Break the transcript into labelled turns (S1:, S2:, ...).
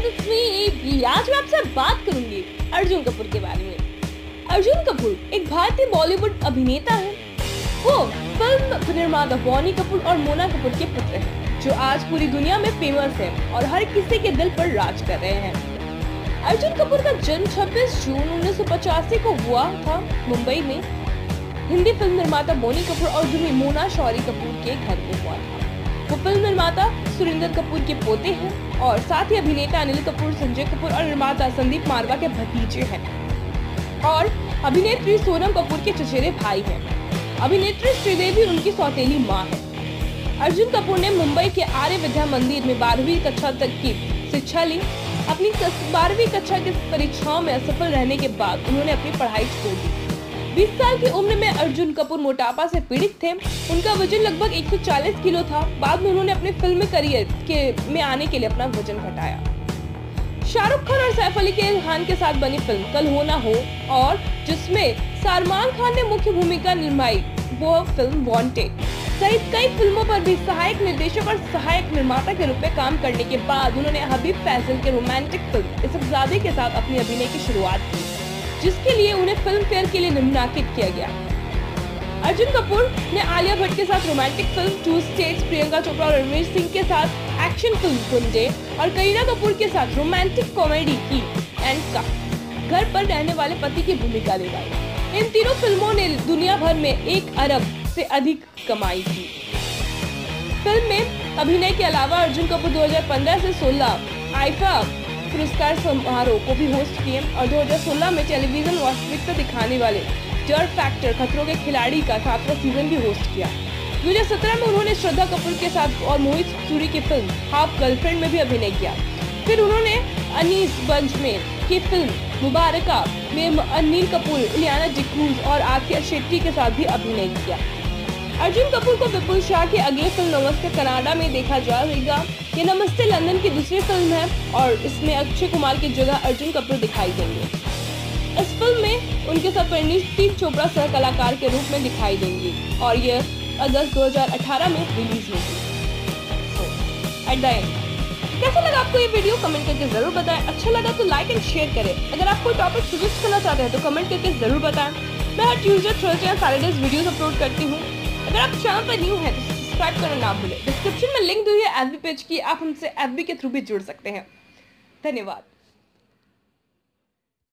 S1: आज मैं आपसे बात करूँगी अर्जुन कपूर के बारे में। अर्जुन कपूर एक भारतीय बॉलीवुड अभिनेता है। वो फ़िल्म निर्माता बॉनी कपूर और मोना कपूर के पुत्र हैं, जो आज पूरी दुनिया में फ़ेमस है और हर किसी के दिल पर राज कर रहे हैं। अर्जुन कपूर का जन्म 26 जून उन्नीस सौ पचासी को हुआ था मुंबई में। हिंदी फ़िल्म निर्माता बोनी कपूर और मोना शौरी कपूर के घर में हुआ था। वो फ़िल्म निर्माता सुरेंद्र कपूर के पोते हैं और साथ ही अभिनेता अनिल कपूर, संजय कपूर और निर्माता संदीप मारवा के भतीजे हैं। और अभिनेत्री सोनम कपूर के चचेरे भाई हैं। अभिनेत्री श्रीदेवी उनकी सौतेली माँ है। अर्जुन कपूर ने मुंबई के आर्य विद्या मंदिर में बारहवीं कक्षा तक की शिक्षा ली। अपनी बारहवीं कक्षा की परीक्षाओं में असफल रहने के बाद उन्होंने अपनी पढ़ाई छोड़ दी। 20 साल की उम्र में अर्जुन कपूर मोटापा से पीड़ित थे। उनका वज़न लगभग 140 किलो था। बाद में उन्होंने अपने फ़िल्म करियर के में आने के लिए अपना वज़न घटाया। शाहरुख खान और सैफ अली के खान के साथ बनी फ़िल्म कल होना हो, और जिसमें सलमान खान ने मुख्य भूमिका निभाई, वो फ़िल्म वॉन्टेड सहित कई फ़िल्मों पर भी सहायक निर्देशक और सहायक निर्माता के रूप में काम करने के बाद उन्होंने हबीब फैसल के रोमांटिक फ़िल्म इसफजादे के साथ अपनी अभिनय की शुरुआत की। जिसके लिए उन्हें फ़िल्म फेयर के लिए नामांकित किया गया। अर्जुन कपूर ने आलिया भट्ट के साथ romantic film two states Priyanka Chopra और रणवीर सिंह के साथ एक्शन फ़िल्म गुंडे और करीना कपूर के साथ रोमांटिक कॉमेडी की एंड का। घर पर रहने वाले पति की भूमिका निभाई। इन तीनों फ़िल्मों ने दुनिया भर में एक अरब से अधिक कमाई की। फ़िल्म में अभिनय के अलावा अर्जुन कपूर 2015 से 16 आईफा पुरस्कार समारोह को भी होस्ट किए और 2016 में टेलीविज़न वास्तविकता दिखाने वाले जर फैक्टर खतरों के खिलाड़ी का सातवां सीज़न भी होस्ट किया। 2017 में उन्होंने श्रद्धा कपूर के साथ और मोहित सूरी की फ़िल्म हाफ़ गर्लफ्रेंड में भी अभिनय किया। फिर उन्होंने अनीस बंज में की फ़िल्म मुबारका में अनिल कपूर, इलियाना डिक्रूज और आसिया शेट्टी के साथ भी अभिनय किया। अर्जुन कपूर को विपुल शाह की अगली फ़िल्म नमस्ते कनाडा में देखा जाएगा। ये नमस्ते लंदन की दूसरी फ़िल्म है और इसमें अक्षय कुमार की जगह अर्जुन कपूर दिखाई देंगे। इस फ़िल्म में उनके साथ परिणीति चोपड़ा सह कलाकार के रूप में दिखाई देंगी और ये अगस्त 2018 में रिलीज़ होगी। एट कैसा लगा आपको ये वीडियो? कमेंट करके ज़रूर बताएँ। अच्छा लगा तो लाइक एंड शेयर करें। अगर आप कोई टॉपिक सजेस्ट करना चाहते हैं तो कमेंट करके ज़रूर बताएँ। मैं हर ट्यूजडे थर्सडे या सैटरडेज वीडियोस अपलोड करती हूँ। अगर आप चैनल पर न्यू है तो सब्सक्राइब करना ना भूलें। डिस्क्रिप्शन में लिंक दी है एफ़ पेज की। आप हमसे एफ़ के थ्रू भी जुड़ सकते हैं। धन्यवाद।